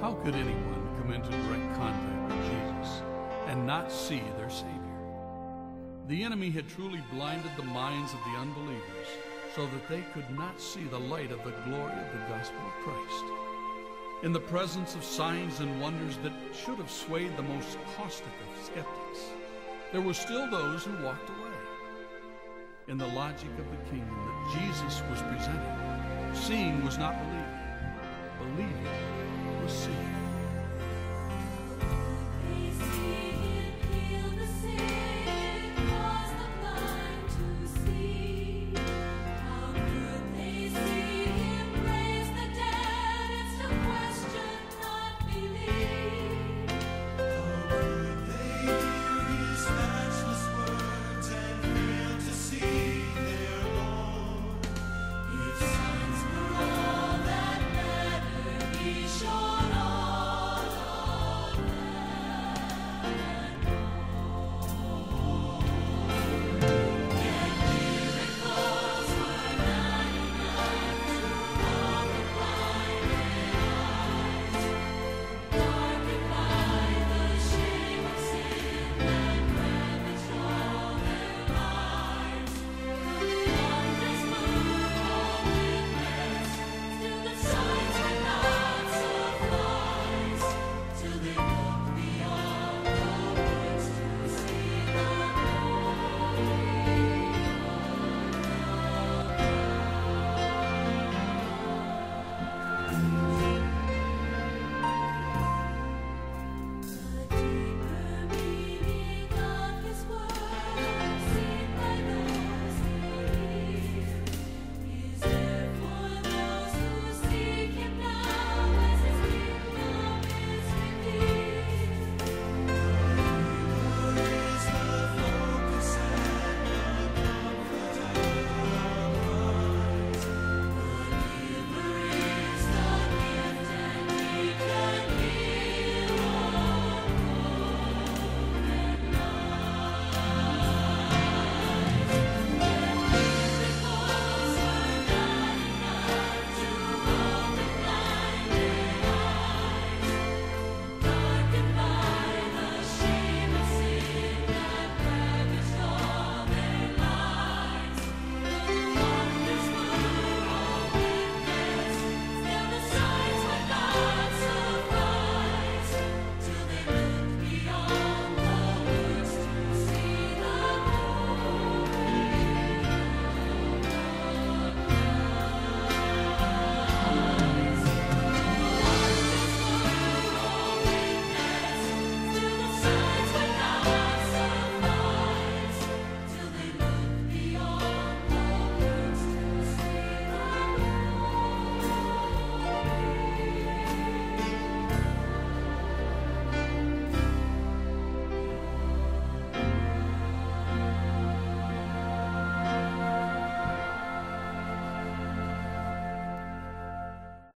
How could anyone come into direct contact with Jesus and not see their Savior? The enemy had truly blinded the minds of the unbelievers so that they could not see the light of the glory of the gospel of Christ. In the presence of signs and wonders that should have swayed the most caustic of skeptics, there were still those who walked away. In the logic of the kingdom that Jesus was presenting, seeing was not believing 是